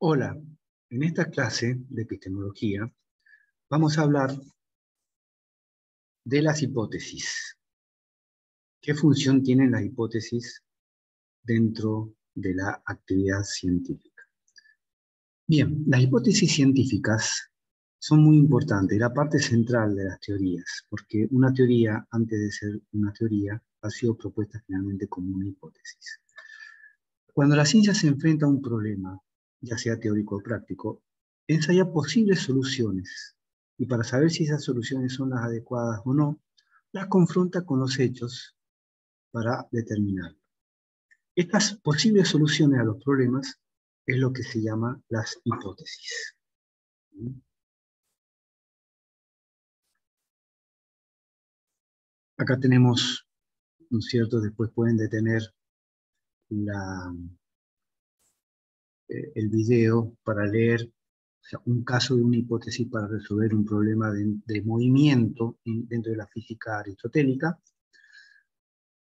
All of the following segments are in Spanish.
Hola, en esta clase de epistemología vamos a hablar de las hipótesis. ¿Qué función tienen las hipótesis dentro de la actividad científica? Bien, las hipótesis científicas son muy importantes, la parte central de las teorías, porque una teoría, antes de ser una teoría, ha sido propuesta finalmente como una hipótesis. Cuando la ciencia se enfrenta a un problema, ya sea teórico o práctico, ensaya posibles soluciones y para saber si esas soluciones son las adecuadas o no, las confronta con los hechos para determinarlo. Estas posibles soluciones a los problemas es lo que se llama las hipótesis. Acá tenemos, ¿no es cierto? Después pueden detener la, eh, el video para leer un caso de una hipótesis para resolver un problema de, movimiento dentro de la física aristotélica,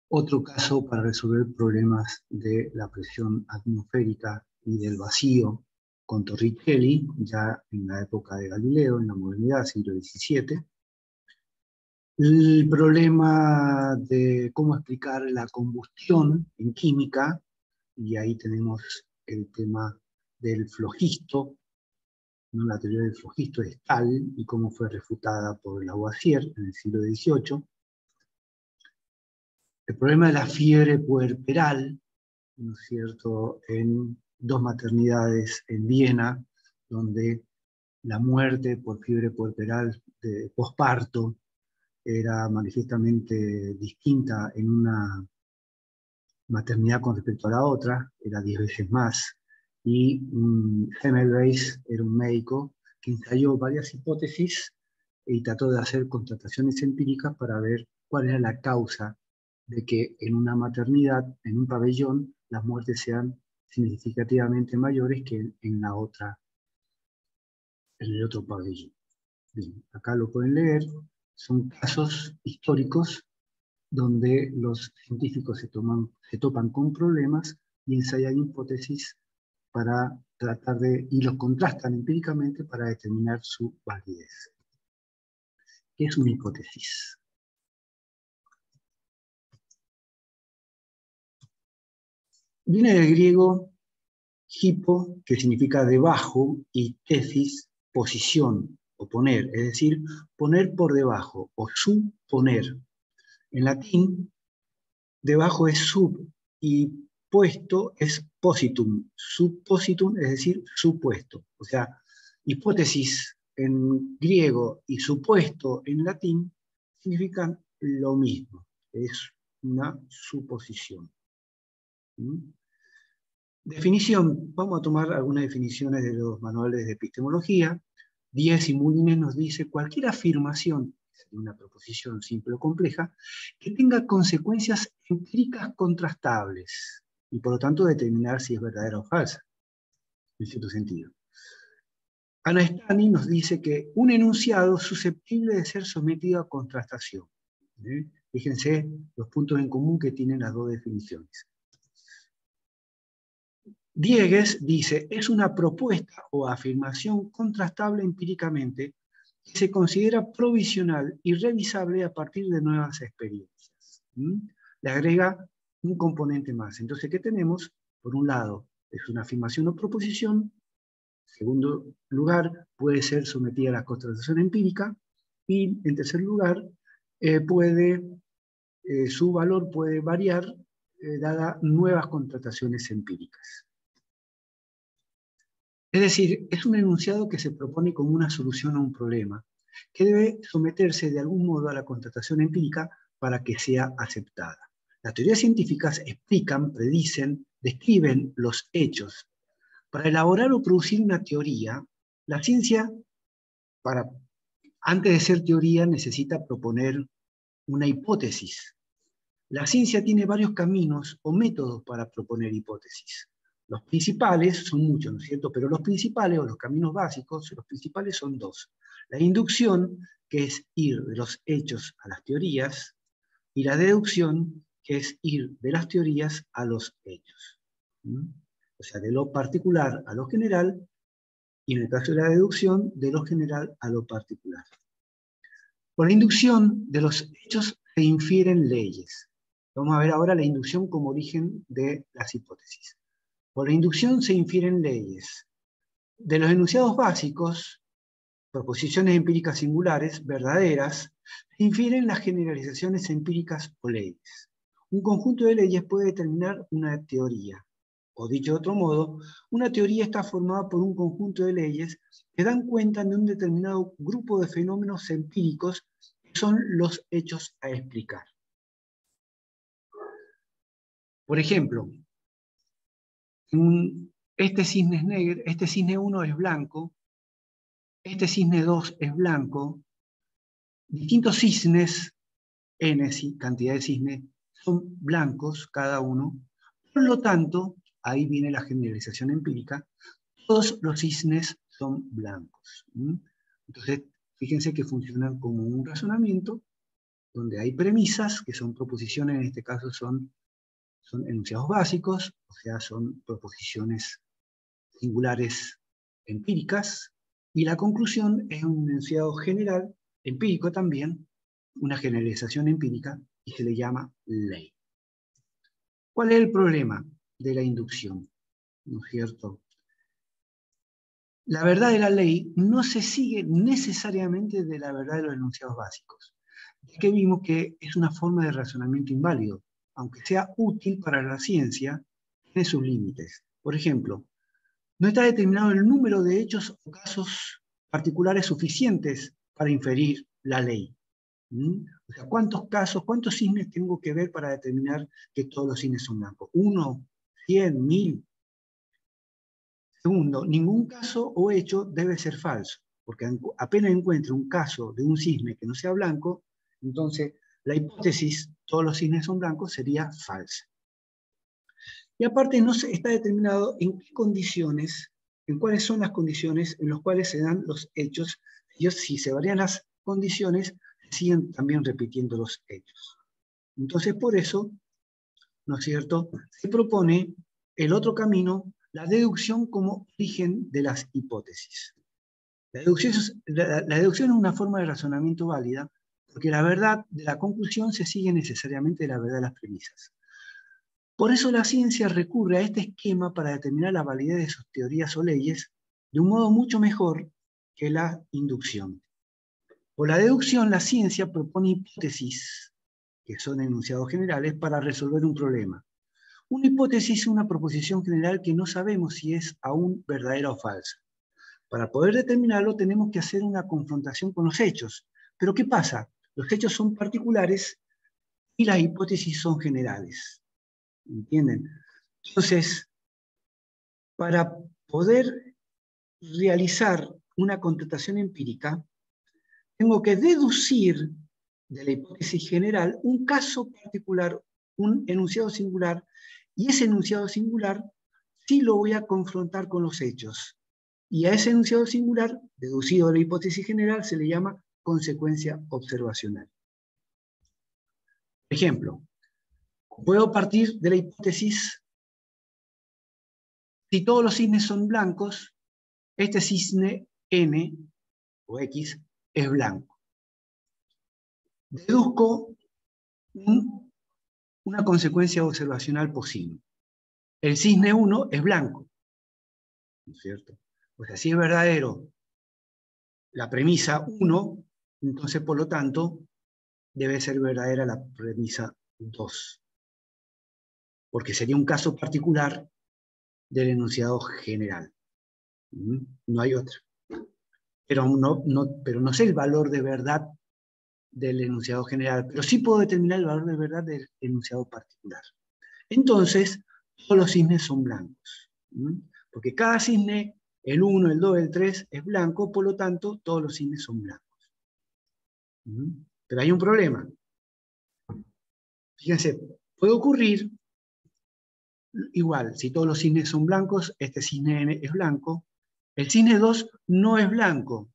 otro caso para resolver problemas de la presión atmosférica y del vacío con Torricelli, ya en la época de Galileo, en la modernidad, siglo XVII. El problema de cómo explicar la combustión en química, y ahí tenemos el tema del flogisto, ¿no? la teoría del flogisto de Stahl y cómo fue refutada por Lavoisier en el siglo XVIII. El problema de la fiebre puerperal, ¿no es cierto?, en dos maternidades en Viena, donde la muerte por fiebre puerperal de posparto era manifiestamente distinta en una maternidad con respecto a la otra, era diez veces más y um, era un médico que ensayó varias hipótesis y trató de hacer constataciones empíricas para ver cuál era la causa de que en una maternidad, en un pabellón, las muertes sean significativamente mayores que en la otra, en el otro pabellón. Bien, acá lo pueden leer, son casos históricos donde los científicos se, toman, se topan con problemas y ensayan hipótesis para tratar de, y los contrastan empíricamente para determinar su validez. ¿Qué es una hipótesis? Viene del griego hipo, que significa debajo, y tesis, posición o poner, es decir, poner por debajo o suponer. En latín, debajo es sub y puesto es positum, suppositum es decir, supuesto. O sea, hipótesis en griego y supuesto en latín significan lo mismo, es una suposición. ¿Mm? Definición, vamos a tomar algunas definiciones de los manuales de epistemología. Diez y Múlines nos dice cualquier afirmación, una proposición simple o compleja, que tenga consecuencias empíricas contrastables, y por lo tanto determinar si es verdadera o falsa, en cierto sentido. Anastani nos dice que un enunciado susceptible de ser sometido a contrastación. ¿eh? Fíjense los puntos en común que tienen las dos definiciones. Diegues dice, es una propuesta o afirmación contrastable empíricamente que se considera provisional y revisable a partir de nuevas experiencias. Le agrega un componente más. Entonces, ¿qué tenemos? Por un lado, es una afirmación o proposición. En segundo lugar, puede ser sometida a la constatación empírica. Y en tercer lugar, eh, puede, eh, su valor puede variar eh, dada nuevas contrataciones empíricas. Es decir, es un enunciado que se propone como una solución a un problema, que debe someterse de algún modo a la contratación empírica para que sea aceptada. Las teorías científicas explican, predicen, describen los hechos. Para elaborar o producir una teoría, la ciencia, para, antes de ser teoría, necesita proponer una hipótesis. La ciencia tiene varios caminos o métodos para proponer hipótesis. Los principales son muchos, ¿no es cierto? Pero los principales o los caminos básicos, los principales son dos. La inducción, que es ir de los hechos a las teorías, y la deducción, que es ir de las teorías a los hechos. o sea, de lo particular a lo general, y en el caso de la deducción, de lo general a lo particular. Por la inducción de los hechos se infieren leyes. Vamos a ver ahora la inducción como origen de las hipótesis. Por la inducción se infieren leyes. De los enunciados básicos, proposiciones empíricas singulares, verdaderas, se infieren las generalizaciones empíricas o leyes. Un conjunto de leyes puede determinar una teoría. O dicho de otro modo, una teoría está formada por un conjunto de leyes que dan cuenta de un determinado grupo de fenómenos empíricos que son los hechos a explicar. Por ejemplo, este cisne negro, este cisne 1 es blanco, este cisne 2 es blanco, distintos cisnes, n cantidad de cisnes, son blancos cada uno, por lo tanto, ahí viene la generalización empírica, todos los cisnes son blancos. Entonces, fíjense que funcionan como un razonamiento donde hay premisas, que son proposiciones, en este caso son, son enunciados básicos, o sea, son proposiciones singulares empíricas, y la conclusión es un enunciado general, empírico también, una generalización empírica, se le llama ley. ¿Cuál es el problema de la inducción? ¿No es cierto? La verdad de la ley no se sigue necesariamente de la verdad de los enunciados básicos. Es que vimos que es una forma de razonamiento inválido, aunque sea útil para la ciencia, tiene sus límites. Por ejemplo, no está determinado el número de hechos o casos particulares suficientes para inferir la ley. ¿Mm? O sea, ¿cuántos casos, cuántos cisnes tengo que ver para determinar que todos los cisnes son blancos? ¿Uno? ¿Cien? ¿Mil? Segundo, ningún caso o hecho debe ser falso, porque apenas encuentre un caso de un cisne que no sea blanco, entonces la hipótesis, todos los cisnes son blancos, sería falsa. Y aparte no se está determinado en qué condiciones, en cuáles son las condiciones en las cuales se dan los hechos. Y si se varían las condiciones, siguen también repitiendo los hechos. Entonces, por eso, ¿no es cierto?, se propone el otro camino, la deducción como origen de las hipótesis. La deducción, es, la, deducción es una forma de razonamiento válida porque la verdad de la conclusión se sigue necesariamente de la verdad de las premisas. Por eso la ciencia recurre a este esquema para determinar la validez de sus teorías o leyes de un modo mucho mejor que la inducción. Por la deducción, la ciencia propone hipótesis, que son enunciados generales, para resolver un problema. Una hipótesis es una proposición general que no sabemos si es aún verdadera o falsa. Para poder determinarlo tenemos que hacer una confrontación con los hechos. Pero ¿qué pasa? Los hechos son particulares y las hipótesis son generales. ¿Entienden? Entonces, para poder realizar una contratación empírica, tengo que deducir de la hipótesis general un caso particular, un enunciado singular, y ese enunciado singular sí lo voy a confrontar con los hechos. Y a ese enunciado singular, deducido de la hipótesis general, se le llama consecuencia observacional. Ejemplo, puedo partir de la hipótesis, si todos los cisnes son blancos, este cisne n o x es blanco. Deduzco una consecuencia observacional posible. El cisne 1 es blanco. ¿No es cierto? O sea, si es verdadero la premisa 1, entonces por lo tanto debe ser verdadera la premisa 2. Porque sería un caso particular del enunciado general. ¿Mm? No hay otra pero no, no, pero no sé el valor de verdad del enunciado general, pero sí puedo determinar el valor de verdad del enunciado particular. Entonces, todos los cisnes son blancos, porque cada cisne, el 1, el 2, el 3, es blanco, por lo tanto, todos los cisnes son blancos. Pero hay un problema. Fíjense, puede ocurrir, igual, si todos los cisnes son blancos, este cisne es blanco, el cisne 2 no es blanco.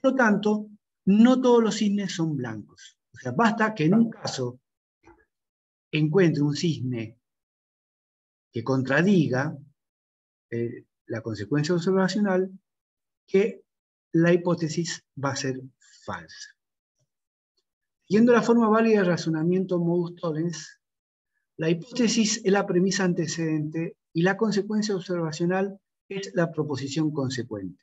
Por lo tanto, no todos los cisnes son blancos. O sea, basta que en un caso encuentre un cisne que contradiga eh, la consecuencia observacional que la hipótesis va a ser falsa. Siguiendo la forma válida del razonamiento Modus-Tollens, la hipótesis es la premisa antecedente y la consecuencia observacional es la proposición consecuente.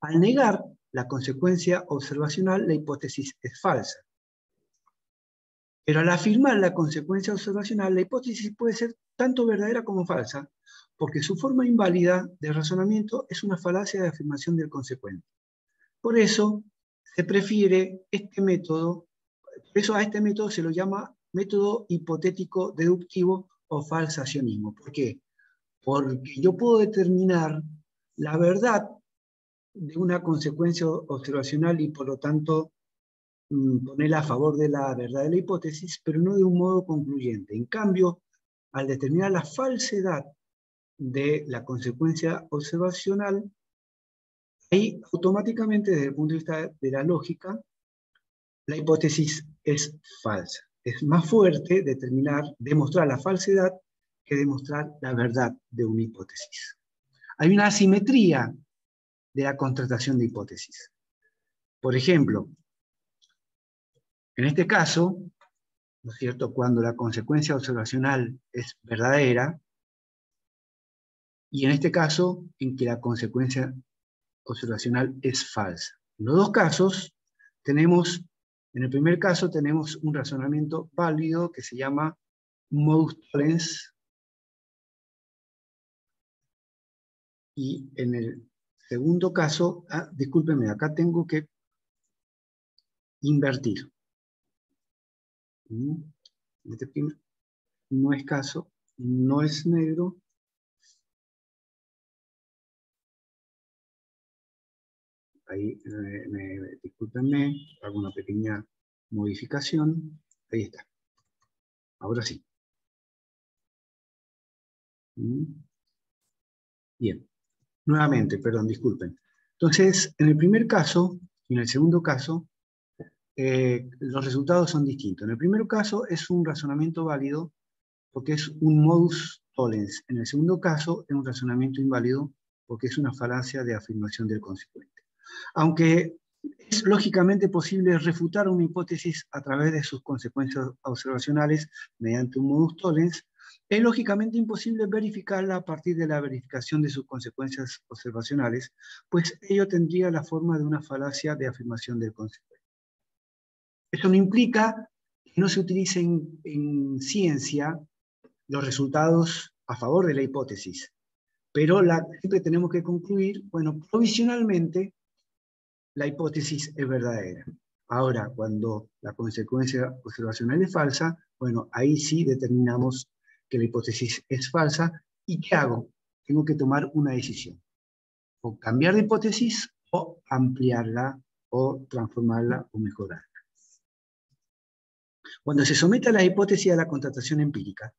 Al negar la consecuencia observacional, la hipótesis es falsa. Pero al afirmar la consecuencia observacional, la hipótesis puede ser tanto verdadera como falsa, porque su forma inválida de razonamiento es una falacia de afirmación del consecuente. Por eso se prefiere este método, por eso a este método se lo llama método hipotético deductivo o falsacionismo. ¿Por qué? Porque yo puedo determinar la verdad de una consecuencia observacional y por lo tanto mm, ponerla a favor de la verdad de la hipótesis, pero no de un modo concluyente. En cambio, al determinar la falsedad de la consecuencia observacional, ahí automáticamente desde el punto de vista de la lógica, la hipótesis es falsa. Es más fuerte determinar, demostrar la falsedad que demostrar la verdad de una hipótesis. Hay una asimetría de la contratación de hipótesis. Por ejemplo, en este caso, ¿no es cierto?, cuando la consecuencia observacional es verdadera, y en este caso, en que la consecuencia observacional es falsa. En los dos casos, tenemos, en el primer caso, tenemos un razonamiento válido que se llama modus tollens, y en el segundo caso, ah, discúlpenme, acá tengo que invertir. Mm, este no es caso, no es negro, Ahí, me, discúlpenme, hago una pequeña modificación. Ahí está. Ahora sí. Mm. Bien. Nuevamente, perdón, disculpen. Entonces, en el primer caso y en el segundo caso, eh, los resultados son distintos. En el primer caso es un razonamiento válido porque es un modus tollens. En el segundo caso es un razonamiento inválido porque es una falacia de afirmación del consecuente. Aunque es lógicamente posible refutar una hipótesis a través de sus consecuencias observacionales mediante un modus tollens, es lógicamente imposible verificarla a partir de la verificación de sus consecuencias observacionales, pues ello tendría la forma de una falacia de afirmación del consecuente. Eso no implica que no se utilicen en ciencia los resultados a favor de la hipótesis, pero siempre tenemos que concluir, bueno, provisionalmente la hipótesis es verdadera. Ahora, cuando la consecuencia observacional es falsa, bueno, ahí sí determinamos que la hipótesis es falsa. ¿Y qué hago? Tengo que tomar una decisión. O cambiar de hipótesis o ampliarla o transformarla o mejorarla. Cuando se somete a la hipótesis a la contratación empírica,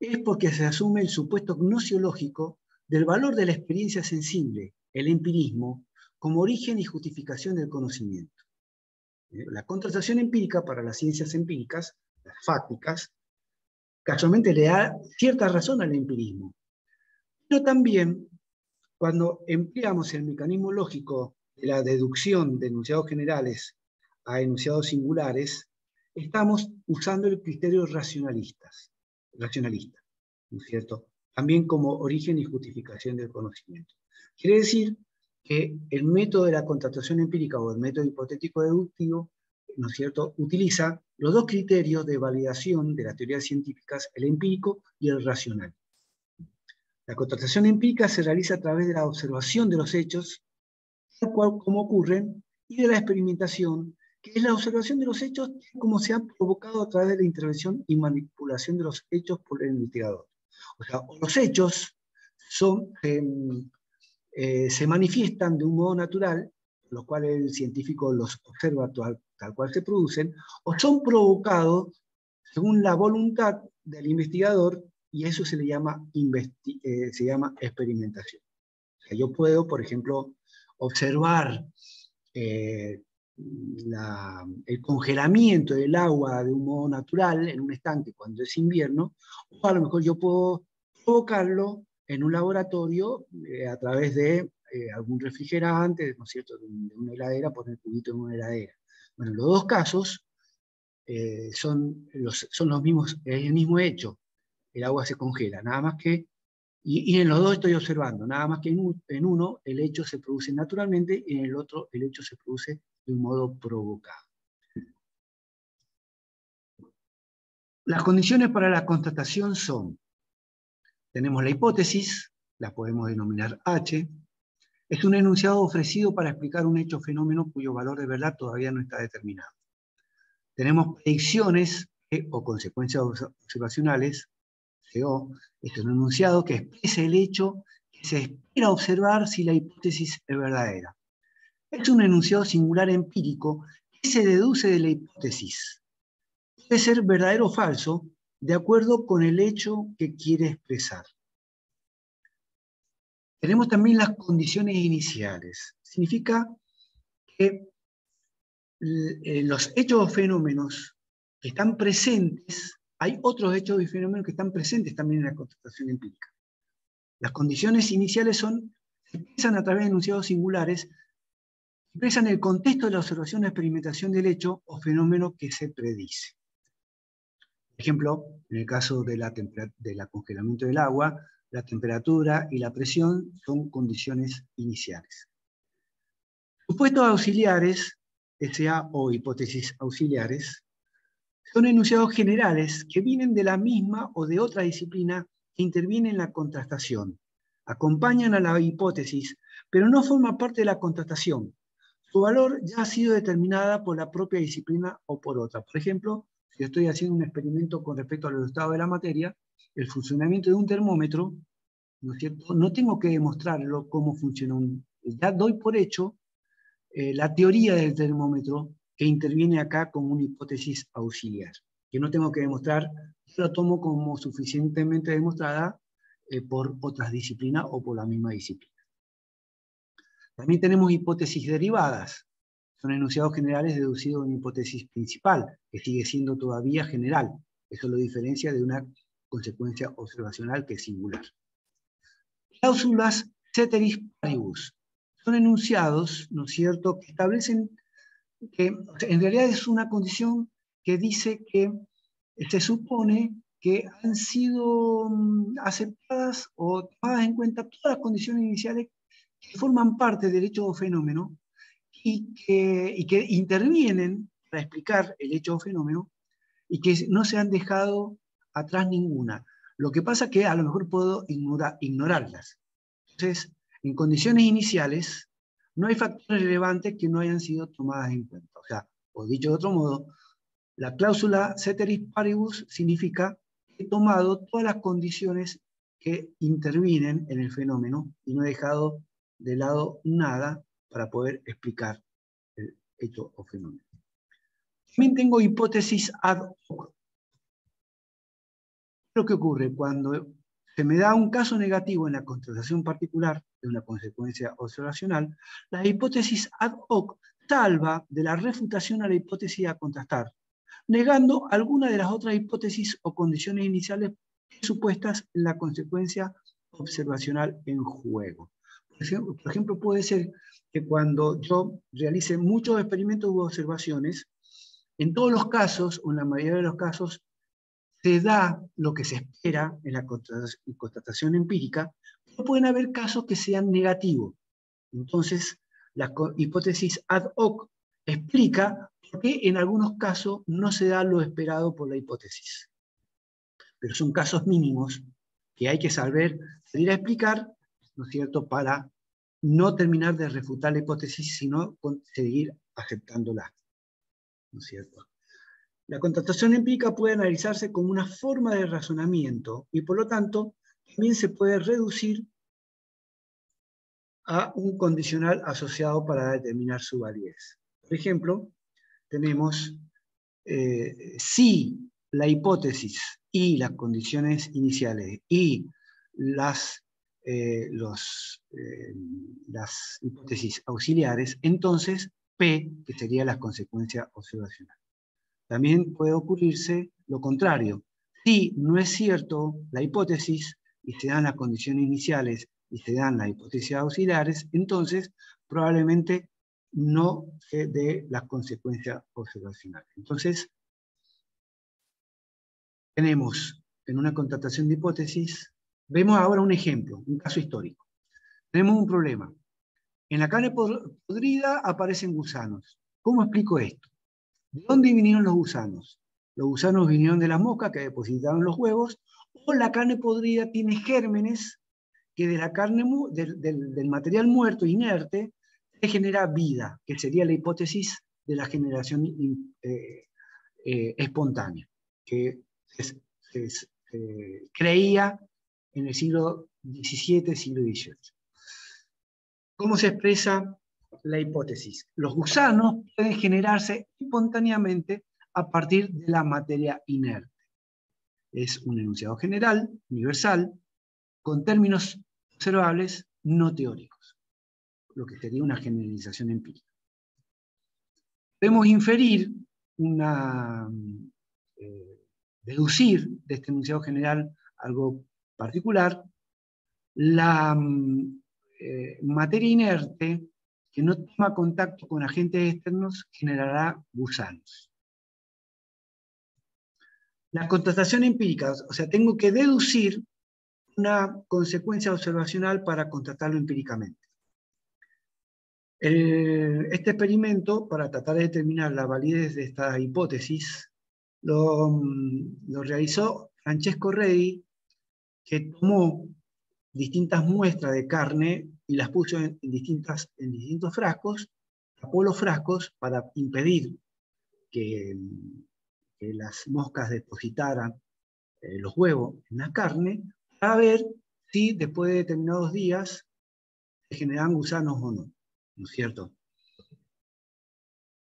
es porque se asume el supuesto gnosiológico del valor de la experiencia sensible, el empirismo, como origen y justificación del conocimiento. Eh, la contratación empírica para las ciencias empíricas, las fácticas, casualmente le da cierta razón al empirismo. Pero también, cuando empleamos el mecanismo lógico de la deducción de enunciados generales a enunciados singulares, estamos usando el criterio racionalistas, racionalista, ¿no cierto? También como origen y justificación del conocimiento. Quiere decir que el método de la contratación empírica o el método hipotético deductivo, ¿no es cierto?, utiliza los dos criterios de validación de las teorías científicas, el empírico y el racional. La contratación empírica se realiza a través de la observación de los hechos, tal cual como ocurren, y de la experimentación, que es la observación de los hechos como se han provocado a través de la intervención y manipulación de los hechos por el investigador. O sea, los hechos son, em, eh, se manifiestan de un modo natural, los cuales el científico los observa tal, cual se producen, o son provocados según la voluntad del investigador, y eso se le llama, eh, se llama experimentación. yo puedo, por ejemplo, observar eh, el congelamiento del agua de un modo natural en un estanque cuando es invierno, o a lo mejor yo puedo provocarlo en un laboratorio a través de algún refrigerante, ¿no es cierto?, de, una heladera, poner el cubito en una heladera. Bueno, los dos casos son, los, son los mismos, el mismo hecho, el agua se congela, nada más que y, en los dos estoy observando, nada más que en, uno el hecho se produce naturalmente y en el otro el hecho se produce de un modo provocado. Las condiciones para la constatación son, tenemos la hipótesis, la podemos denominar H, es un enunciado ofrecido para explicar un hecho fenómeno cuyo valor de verdad todavía no está determinado. Tenemos predicciones o consecuencias observacionales CO, es un enunciado que expresa el hecho que se espera observar si la hipótesis es verdadera. Es un enunciado singular empírico que se deduce de la hipótesis. Puede ser verdadero o falso de acuerdo con el hecho que quiere expresar. Tenemos también las condiciones iniciales. Significa que eh, los hechos o fenómenos que están presentes hay otros hechos y fenómenos que están presentes también en la constatación empírica. Las condiciones iniciales son, se expresan a través de enunciados singulares, expresan el contexto de la observación o experimentación del hecho o fenómeno que se predice. Por ejemplo, en el caso del congelamiento del agua, la temperatura y la presión son condiciones iniciales. Supuestos auxiliares, SA o hipótesis auxiliares, son enunciados generales que vienen de la misma o de otra disciplina que interviene en la contrastación. Acompañan a la hipótesis, pero no forman parte de la contrastación. Su valor ya ha sido determinada por la propia disciplina o por otra. Por ejemplo, si estoy haciendo un experimento con respecto al estado de la materia, el funcionamiento de un termómetro, ¿no, es cierto? no tengo que demostrarlo cómo funciona un... Ya doy por hecho eh, la teoría del termómetro que interviene acá como una hipótesis auxiliar, que no tengo que demostrar, yo la tomo como suficientemente demostrada eh, por otras disciplinas o por la misma disciplina. También tenemos hipótesis derivadas, son enunciados generales deducidos de una hipótesis principal, que sigue siendo todavía general. Eso lo diferencia de una consecuencia observacional que es singular. Cláusulas ceteris paribus son enunciados, ¿no es cierto?, que establecen que en realidad es una condición que dice que se supone que han sido mm, aceptadas o tomadas en cuenta todas las condiciones iniciales que forman parte del hecho o fenómeno y que, y que intervienen para explicar el hecho o fenómeno y que no se han dejado atrás ninguna. Lo que pasa es que a lo mejor puedo ignorarlas. Entonces, en condiciones iniciales, no hay factores relevantes que no hayan sido tomadas en cuenta. O sea, o dicho de otro modo, la cláusula ceteris paribus significa que he tomado todas las condiciones que intervienen en el fenómeno y no he dejado de lado nada para poder explicar el hecho o fenómeno. También tengo hipótesis ad hoc. Lo que ocurre cuando se me da un caso negativo en la constatación particular de una consecuencia observacional, la hipótesis ad hoc salva de la refutación a la hipótesis a contrastar, negando alguna de las otras hipótesis o condiciones iniciales supuestas en la consecuencia observacional en juego. Por ejemplo, puede ser que cuando yo realice muchos experimentos u observaciones, en todos los casos, o en la mayoría de los casos, se da lo que se espera en la constatación empírica, pero pueden haber casos que sean negativos. Entonces, la hipótesis ad hoc explica por qué en algunos casos no se da lo esperado por la hipótesis. Pero son casos mínimos que hay que saber salir a explicar, ¿no es cierto?, para no terminar de refutar la hipótesis, sino seguir aceptándola, ¿no es cierto? La contratación empírica puede analizarse como una forma de razonamiento y por lo tanto también se puede reducir a un condicional asociado para determinar su validez. Por ejemplo, tenemos eh, si la hipótesis y las condiciones iniciales y las, eh, eh, las hipótesis auxiliares, entonces P, que sería la consecuencia observacional. También puede ocurrirse lo contrario. Si no es cierto la hipótesis, y se dan las condiciones iniciales y se dan las hipótesis auxiliares, entonces probablemente no se dé las consecuencias observacionales. Entonces, tenemos en una contratación de hipótesis, vemos ahora un ejemplo, un caso histórico. Tenemos un problema. En la carne podrida aparecen gusanos. ¿Cómo explico esto? ¿De dónde vinieron los gusanos? Los gusanos vinieron de las moscas que depositaron los huevos, o la carne podrida tiene gérmenes que de la carne, del, material muerto, inerte, se genera vida, que sería la hipótesis de la generación eh, eh, espontánea, que se, creía en el siglo XVII, siglo XVIII. ¿Cómo se expresa la hipótesis? Los gusanos pueden generarse espontáneamente a partir de la materia inerte. Es un enunciado general, universal, con términos observables no teóricos, lo que sería una generalización empírica. Podemos inferir una, eh, deducir de este enunciado general algo particular, la eh, materia inerte que no toma contacto con agentes externos generará gusanos. La contratación empírica, o sea, tengo que deducir una consecuencia observacional para contratarlo empíricamente. este experimento, para tratar de determinar la validez de esta hipótesis, lo, lo realizó Francesco Redi, que tomó distintas muestras de carne y las puso en, distintas, en distintos frascos, tapó los frascos para impedir que, las moscas depositaran eh, los huevos en la carne, para ver si después de determinados días se generan gusanos o no, ¿no es cierto?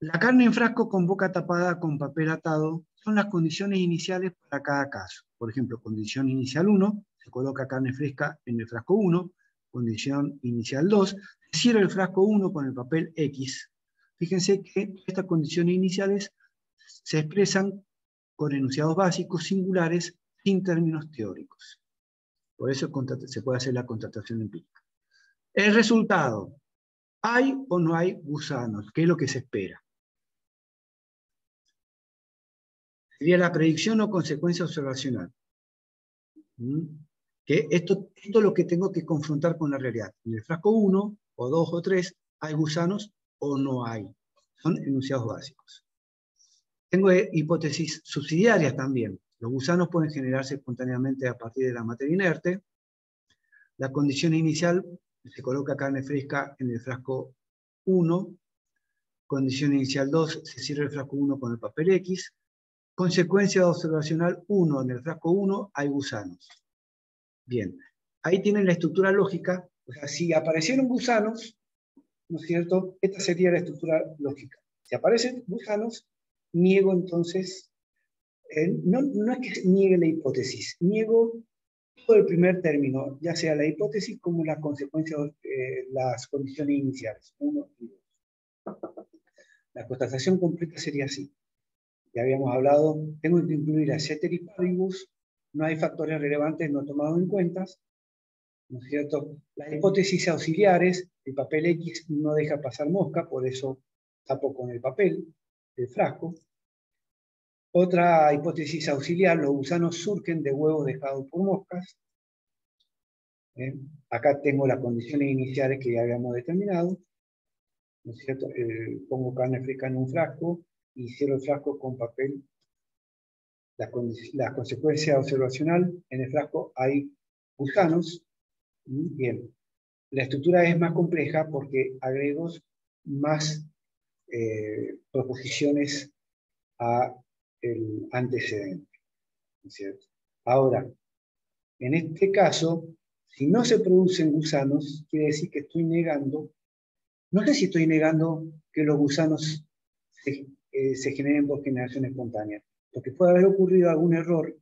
La carne en frasco con boca tapada con papel atado son las condiciones iniciales para cada caso. Por ejemplo, condición inicial 1, se coloca carne fresca en el frasco 1, condición inicial 2, se cierra el frasco 1 con el papel X. Fíjense que estas condiciones iniciales se expresan con enunciados básicos singulares sin términos teóricos. Por eso se puede hacer la contratación empírica. El resultado, ¿hay o no hay gusanos? ¿Qué es lo que se espera? Sería la predicción o consecuencia observacional. ¿Mm? Que esto, esto es lo que tengo que confrontar con la realidad. En el frasco 1, o 2 o 3, ¿hay gusanos o no hay? Son enunciados básicos. Tengo hipótesis subsidiarias también. Los gusanos pueden generarse espontáneamente a partir de la materia inerte. La condición inicial se coloca carne fresca en el frasco 1. Condición inicial 2, se cierra el frasco 1 con el papel X. Consecuencia observacional 1, en el frasco 1 hay gusanos. Bien, ahí tienen la estructura lógica. O sea, si aparecieron gusanos, ¿no es cierto? Esta sería la estructura lógica. Si aparecen gusanos, niego entonces, no, no es que niegue la hipótesis, niego todo el primer término, ya sea la hipótesis como las consecuencias, eh, las condiciones iniciales, uno y dos. La constatación completa sería así. Ya habíamos hablado, tengo que incluir a ceteris paribus no hay factores relevantes no tomados en cuenta, ¿no es cierto? Las hipótesis auxiliares, el papel X no deja pasar mosca, por eso tapo con el papel, el frasco. Otra hipótesis auxiliar, los gusanos surgen de huevos dejados por moscas. ¿Eh? Acá tengo las condiciones iniciales que ya habíamos determinado. ¿No es cierto? Eh, pongo carne fresca en un frasco y cierro el frasco con papel la, consecuencia observacional, en el frasco hay gusanos. Bien, la estructura es más compleja porque agrego más eh, proposiciones a el antecedente. Ahora, en este caso, si no se producen gusanos, quiere decir que estoy negando, no sé si estoy negando que los gusanos se, eh, se generen por generación espontánea, porque puede haber ocurrido algún error,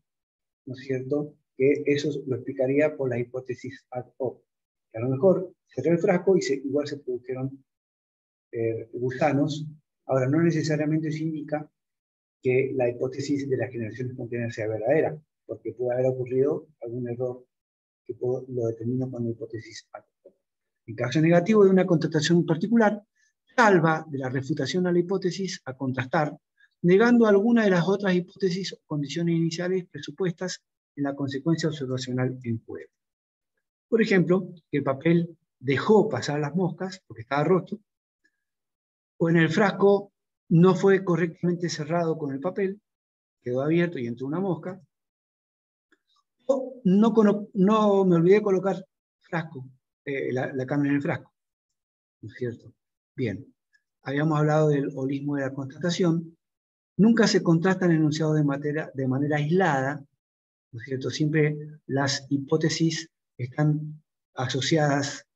¿no es cierto? Que eso lo explicaría por la hipótesis ad hoc. Que a lo mejor cerré el frasco y igual se produjeron eh, gusanos. Ahora, no necesariamente eso indica que la hipótesis de la generación espontánea sea verdadera, porque puede haber ocurrido algún error que lo determino con la hipótesis A. En caso negativo de una contratación particular, salva de la refutación a la hipótesis a contrastar, negando alguna de las otras hipótesis o condiciones iniciales presupuestas en la consecuencia observacional en juego. Por ejemplo, que el papel dejó pasar las moscas porque estaba roto, o en el frasco no fue correctamente cerrado con el papel, quedó abierto y entró una mosca, o no, me olvidé colocar frasco, eh, la, la en el frasco. ¿No es cierto? Bien, habíamos hablado del holismo de la constatación. Nunca se contrastan enunciados de, de manera aislada, ¿no es cierto? Siempre las hipótesis están asociadas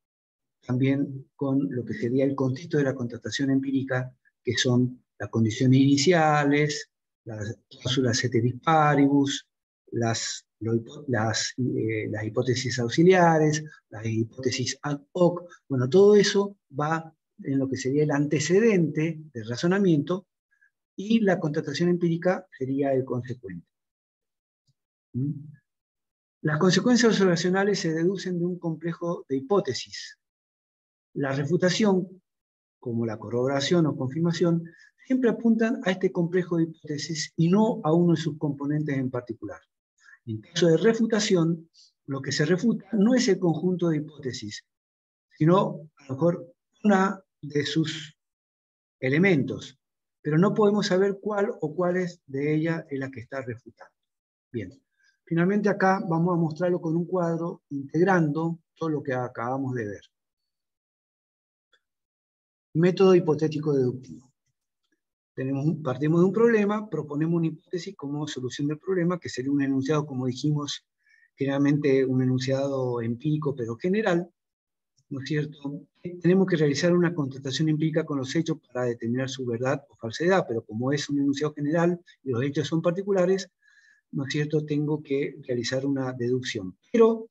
también con lo que sería el contexto de la contratación empírica, que son las condiciones iniciales, las cláusulas ceteris paribus, las eh, las hipótesis auxiliares, las hipótesis ad hoc, bueno, todo eso va en lo que sería el antecedente del razonamiento y la contratación empírica sería el consecuente. ¿Mm? Las consecuencias observacionales se deducen de un complejo de hipótesis. La refutación, como la corroboración o confirmación, siempre apuntan a este complejo de hipótesis y no a uno de sus componentes en particular. En caso de refutación, lo que se refuta no es el conjunto de hipótesis, sino a lo mejor una de sus elementos, pero no podemos saber cuál o cuáles de ellas es la que está refutando. Bien, finalmente acá vamos a mostrarlo con un cuadro integrando todo lo que acabamos de ver. Método hipotético deductivo partimos de un problema, proponemos una hipótesis como solución del problema, que sería un enunciado, como dijimos, generalmente un enunciado empírico, pero general, ¿no es cierto? Tenemos que realizar una contratación empírica con los hechos para determinar su verdad o falsedad, pero como es un enunciado general y los hechos son particulares, ¿no es cierto? Tengo que realizar una deducción. Pero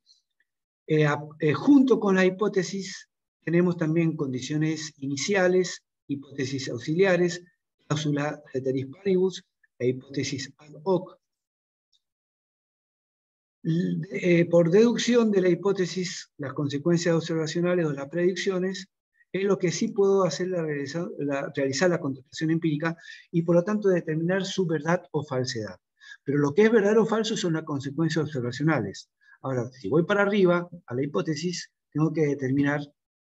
eh, eh, junto con la hipótesis tenemos también condiciones iniciales, hipótesis auxiliares, cláusula ceteris paribus e hipótesis ad hoc. Eh, por deducción de la hipótesis, las consecuencias observacionales o las predicciones, es lo que sí puedo hacer la, realizar la contratación empírica y por lo tanto determinar su verdad o falsedad. Pero lo que es verdadero o falso son las consecuencias observacionales. Ahora, si voy para arriba a la hipótesis, tengo que determinar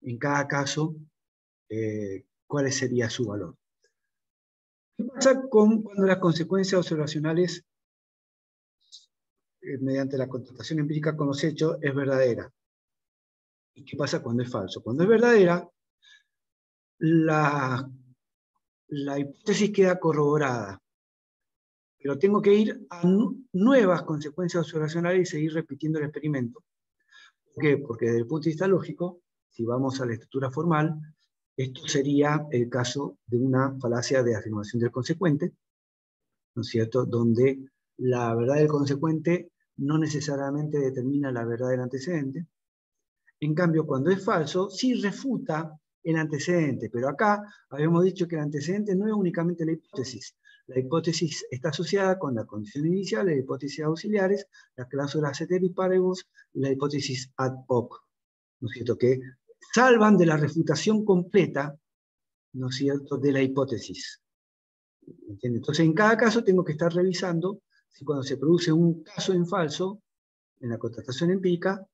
en cada caso eh, cuál sería su valor. ¿Qué pasa con cuando las consecuencias observacionales eh, mediante la contratación empírica con los hechos es verdadera? ¿Y qué pasa cuando es falso? Cuando es verdadera, la, la hipótesis queda corroborada, pero tengo que ir a nuevas consecuencias observacionales y seguir repitiendo el experimento. ¿Por qué? Porque desde el punto de vista lógico, si vamos a la estructura formal, esto sería el caso de una falacia de afirmación del consecuente, ¿no es cierto?, donde la verdad del consecuente no necesariamente determina la verdad del antecedente. En cambio, cuando es falso, sí refuta el antecedente, pero acá habíamos dicho que el antecedente no es únicamente la hipótesis. La hipótesis está asociada con la condición inicial, las hipótesis auxiliares, las cláusulas ceteris paribus y la hipótesis ad hoc. ¿No es cierto? Que salvan de la refutación completa, ¿no es cierto?, de la hipótesis. Entonces, en cada caso tengo que estar revisando si cuando se produce un caso en falso, en la contratación empírica,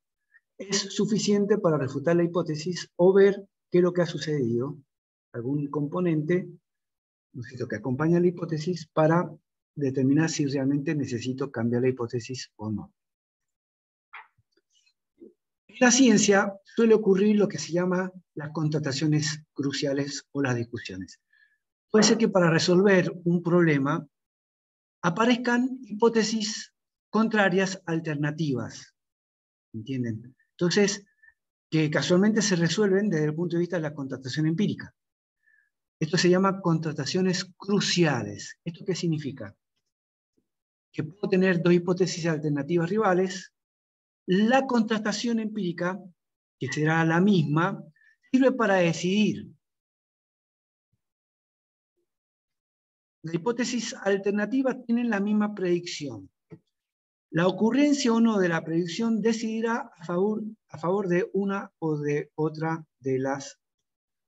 es suficiente para refutar la hipótesis o ver qué es lo que ha sucedido, algún componente que acompaña la hipótesis para determinar si realmente necesito cambiar la hipótesis o no. En la ciencia suele ocurrir lo que se llama las contrataciones cruciales o las discusiones. Puede ser que para resolver un problema aparezcan hipótesis contrarias alternativas. ¿Entienden? Entonces, que casualmente se resuelven desde el punto de vista de la contratación empírica. Esto se llama contrataciones cruciales. ¿Esto qué significa? Que puedo tener dos hipótesis alternativas rivales la contrastación empírica, que será la misma, sirve para decidir. La hipótesis alternativa tiene la misma predicción. La ocurrencia o no de la predicción decidirá a favor, de una o de otra de las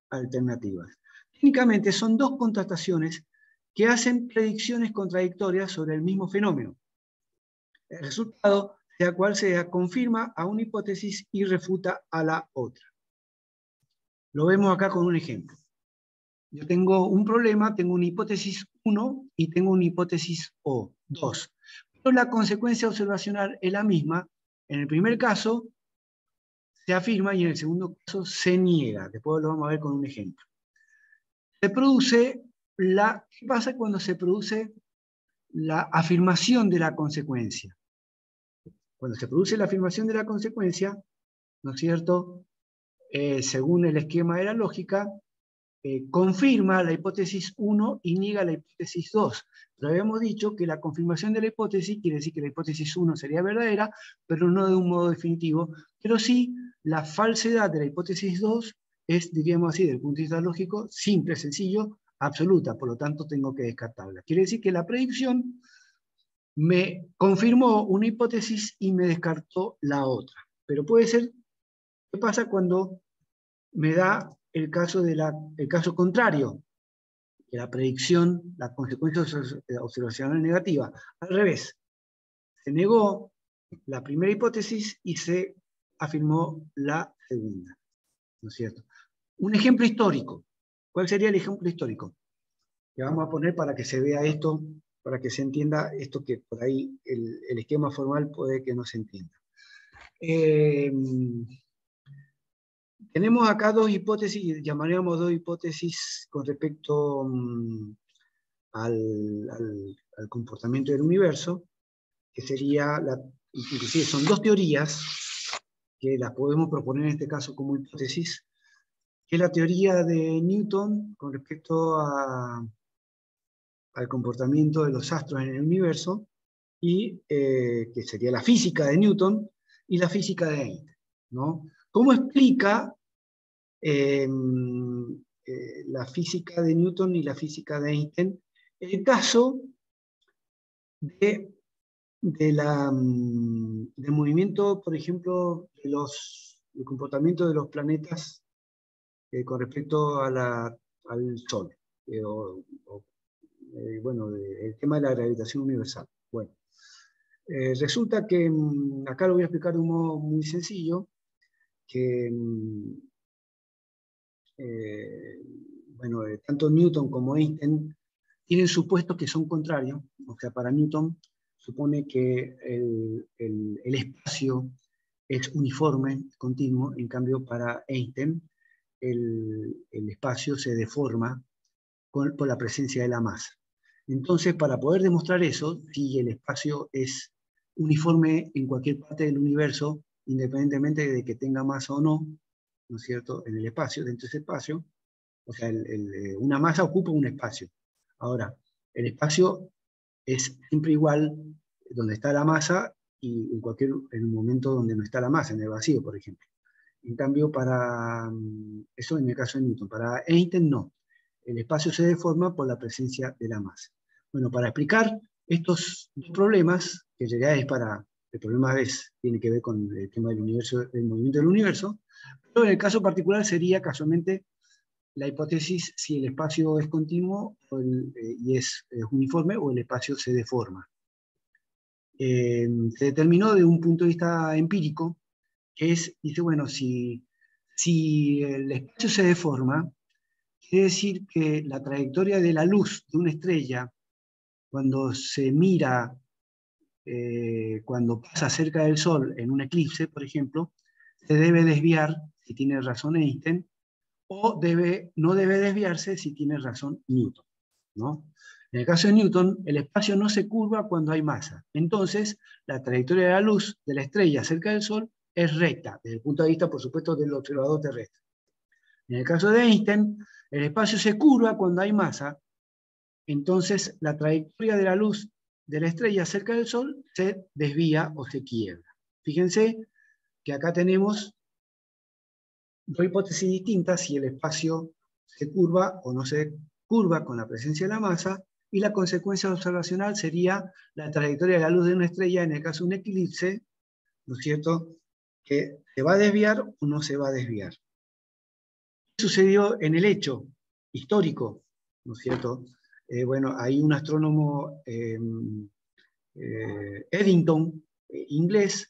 alternativas. Técnicamente son dos contrataciones que hacen predicciones contradictorias sobre el mismo fenómeno. El resultado, sea cual sea, confirma a una hipótesis y refuta a la otra. Lo vemos acá con un ejemplo. Yo tengo un problema, tengo una hipótesis 1 y tengo una hipótesis O, 2. Pero la consecuencia observacional es la misma. En el primer caso se afirma y en el segundo caso se niega. Después lo vamos a ver con un ejemplo. Se produce la... ¿Qué pasa cuando se produce la afirmación de la consecuencia? Cuando se produce la afirmación de la consecuencia, ¿no es cierto? Eh, según el esquema de la lógica, eh, confirma la hipótesis 1 y niega la hipótesis 2. Pero habíamos dicho que la confirmación de la hipótesis quiere decir que la hipótesis 1 sería verdadera, pero no de un modo definitivo. Pero sí, la falsedad de la hipótesis 2 es, diríamos así, desde el punto de vista lógico, simple, sencillo, absoluta. Por lo tanto, tengo que descartarla. Quiere decir que la predicción me confirmó una hipótesis y me descartó la otra. Pero puede ser, ¿qué pasa cuando me da el caso, de la, el caso contrario, que la predicción, la consecuencia observacional negativa. Al revés, se negó la primera hipótesis y se afirmó la segunda. ¿No es cierto? Un ejemplo histórico. ¿Cuál sería el ejemplo histórico? Que vamos a poner para que se vea esto, para que se entienda esto que por ahí el, el esquema formal puede que no se entienda. Eh, tenemos acá dos hipótesis, llamaríamos dos hipótesis con respecto mm, al, comportamiento del universo, que sería, la, inclusive son dos teorías que las podemos proponer en este caso como hipótesis, que es la teoría de Newton con respecto a, al comportamiento de los astros en el universo, y eh, que sería la física de Newton y la física de Einstein. ¿no? ¿Cómo explica Em, eh, la física de Newton y la física de Einstein. El caso de, mm, del movimiento, por ejemplo, de del comportamiento de los planetas eh, con respecto al Sol, eh, bueno, el tema de la gravitación universal. Bueno, resulta que mm, acá lo voy a explicar de un modo muy sencillo, que mm, eh, bueno, eh, tanto Newton como Einstein tienen supuestos que son contrarios. O sea, para Newton supone que el, espacio es uniforme, continuo, en cambio para Einstein el, espacio se deforma por la presencia de la masa. Entonces, para poder demostrar eso, si el espacio es uniforme en cualquier parte del universo, independientemente de que tenga masa o no, ¿no es cierto?, en el espacio, dentro de ese espacio, o sea, eh, una masa ocupa un espacio. Ahora, el espacio es siempre igual donde está la masa y en cualquier en un momento donde no está la masa, en el vacío, por ejemplo. En cambio, para mm, eso en el caso de Newton, para Einstein no. El espacio se deforma por la presencia de la masa. Bueno, para explicar estos dos problemas, que en es para, el problema es, tiene que ver con el tema del universo, del movimiento del universo, pero en el caso particular sería casualmente la hipótesis si el espacio es continuo eh, y es, uniforme o el espacio se deforma. Eh, se determinó de un punto de vista empírico, que es, dice, bueno, si, si el espacio se deforma, quiere decir que la trayectoria de la luz de una estrella, cuando se mira, eh, cuando pasa cerca del Sol en un eclipse, por ejemplo, se debe desviar si tiene razón Einstein, o debe, no debe desviarse si tiene razón Newton. ¿no? En el caso de Newton, el espacio no se curva cuando hay masa. Entonces, la trayectoria de la luz de la estrella cerca del Sol es recta, desde el punto de vista, por supuesto, del observador terrestre. En el caso de Einstein, el espacio se curva cuando hay masa, entonces la trayectoria de la luz de la estrella cerca del Sol se desvía o se quiebra. Fíjense que acá tenemos dos hipótesis distintas si el espacio se curva o no se curva con la presencia de la masa, y la consecuencia observacional sería la trayectoria de la luz de una estrella en el caso de un eclipse, ¿no es cierto?, que se va a desviar o no se va a desviar. ¿Qué sucedió en el hecho histórico? ¿No es cierto? Eh, bueno, hay un astrónomo, em, eh, Eddington, eh, inglés,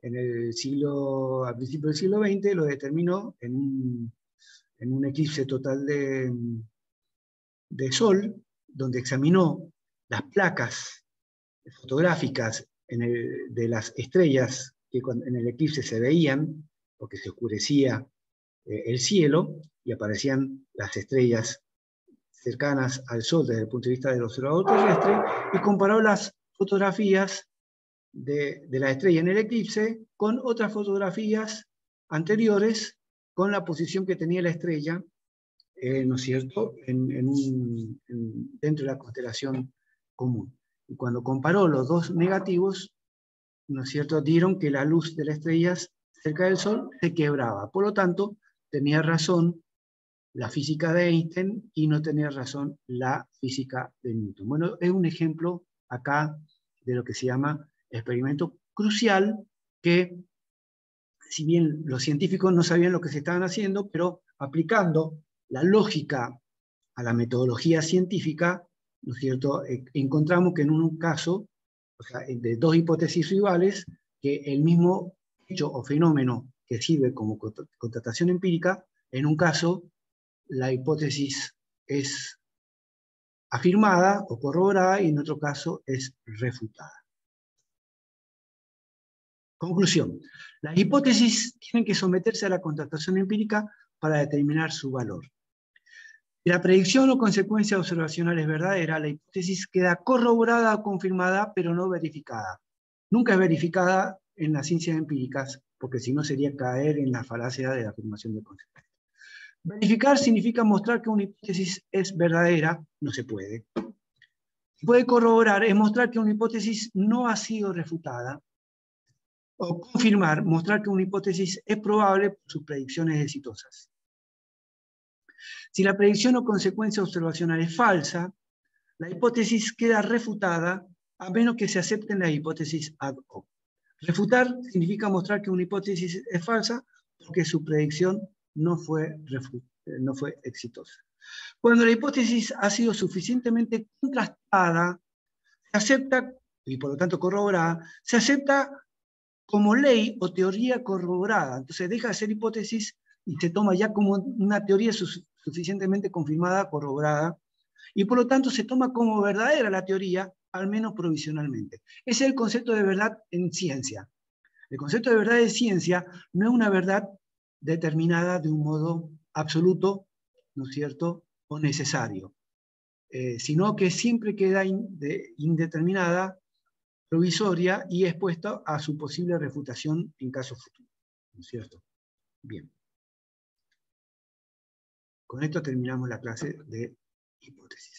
en el siglo, a principios del siglo XX, lo determinó en un, eclipse total de, de Sol, donde examinó las placas fotográficas de las estrellas que en el eclipse se veían, porque se oscurecía eh, el cielo y aparecían las estrellas cercanas al Sol desde el punto de vista del observador terrestre, y comparó las fotografías de, la estrella en el eclipse con otras fotografías anteriores con la posición que tenía la estrella, eh, ¿no es cierto?, dentro de la constelación común. Y cuando comparó los dos negativos, ¿no es cierto?, dieron que la luz de las estrellas cerca del Sol se quebraba. Por lo tanto, tenía razón la física de Einstein y no tenía razón la física de Newton. Bueno, es un ejemplo acá de lo que se llama experimento crucial que, si bien los científicos no sabían lo que se estaban haciendo, pero aplicando la lógica a la metodología científica, ¿no es cierto? E, encontramos que en un caso, o sea, de dos hipótesis rivales, que el mismo hecho o fenómeno que sirve como contratación empírica, en un caso la hipótesis es afirmada o corroborada y en otro caso es refutada. Conclusión. Las hipótesis tienen que someterse a la contratación empírica para determinar su valor. Si la predicción o consecuencia observacional es verdadera, la hipótesis queda corroborada o confirmada, pero no verificada. Nunca es verificada en las ciencias empíricas, porque si no sería caer en la falacia de la afirmación de consecuencia. Verificar significa mostrar que una hipótesis es verdadera, no se puede. Puede corroborar, es mostrar que una hipótesis no ha sido refutada, o confirmar, mostrar que una hipótesis es probable por sus predicciones exitosas. Si la predicción o consecuencia observacional es falsa, la hipótesis queda refutada a menos que se acepten la hipótesis ad hoc. Refutar significa mostrar que una hipótesis es falsa porque su predicción no fue, no fue exitosa. Cuando la hipótesis ha sido suficientemente contrastada, se acepta, y por lo tanto corroborada, se acepta como ley o teoría corroborada. Entonces deja de ser hipótesis y se toma ya como una teoría suficientemente confirmada, corroborada, y por lo tanto se toma como verdadera la teoría, al menos provisionalmente. Ese es el concepto de verdad en ciencia. El concepto de verdad en ciencia no es una verdad determinada de un modo absoluto, ¿no es cierto?, o necesario, eh, sino que siempre queda indeterminada provisoria y expuesta a su posible refutación en caso futuro. ¿No es cierto? Bien. Con esto terminamos la clase de hipótesis.